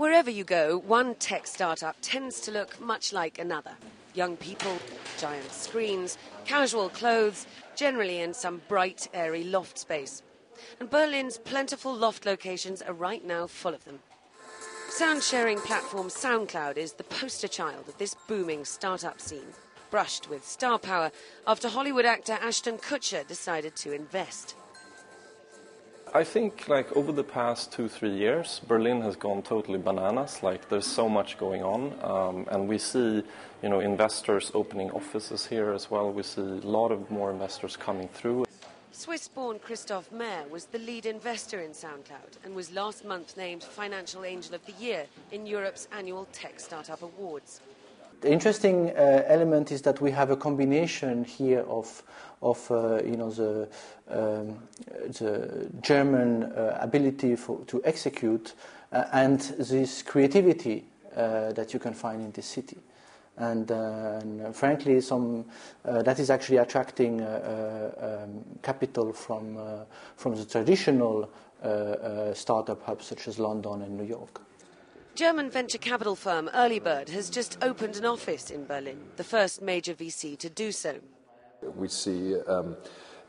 Wherever you go, one tech startup tends to look much like another. Young people, giant screens, casual clothes, generally in some bright, airy loft space. And Berlin's plentiful loft locations are right now full of them. Sound sharing platform SoundCloud is the poster child of this booming startup scene, brushed with star power after Hollywood actor Ashton Kutcher decided to invest. I think like over the past two three years, Berlin has gone totally bananas. Like there's so much going on, um, and we see you know investors opening offices here as well. We see a lot of more investors coming through. Swiss-born Christophe Maire was the lead investor in SoundCloud and was last month named Financial Angel of the Year in Europe's annual Tech Startup Awards. The interesting uh, element is that we have a combination here of, of uh, you know, the, um, the German uh, ability for, to execute uh, and this creativity uh, that you can find in this city. And, uh, and frankly, some, that is actually attracting um, capital from, from the traditional startup hubs such as London and New York. German venture capital firm Earlybird has just opened an office in Berlin, the first major VC to do so. We see um,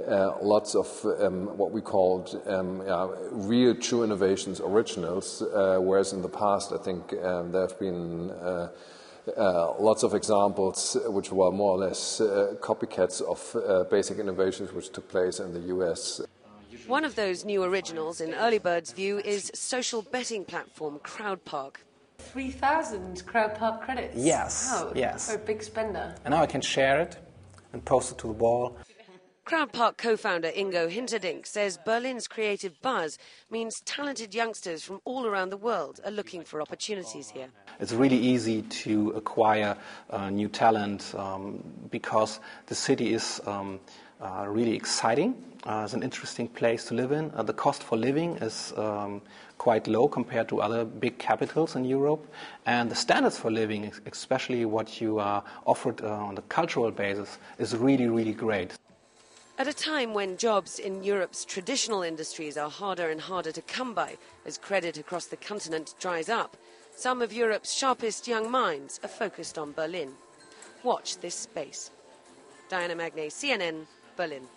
uh, lots of um, what we called um, yeah, real true innovations, originals, uh, whereas in the past I think um, there have been uh, uh, lots of examples which were more or less uh, copycats of uh, basic innovations which took place in the US. One of those new originals, in Earlybird's view, is social betting platform Crowdpark. 3,000 Crowdpark credits? Yes. Wow, yes. For a big spender. And now I can share it and post it to the wall. Crowdpark co founder Ingo Hinterdink says Berlin's creative buzz means talented youngsters from all around the world are looking for opportunities here. It's really easy to acquire uh, new talent um, because the city is um, uh, really exciting uh, it's an interesting place to live in. Uh, the cost for living is um, quite low compared to other big capitals in Europe. And the standards for living, especially what you are offered uh, on the cultural basis, is really, really great. At a time when jobs in Europe's traditional industries are harder and harder to come by as credit across the continent dries up, some of Europe's sharpest young minds are focused on Berlin. Watch this space. Diana Magnay, CNN, Berlin.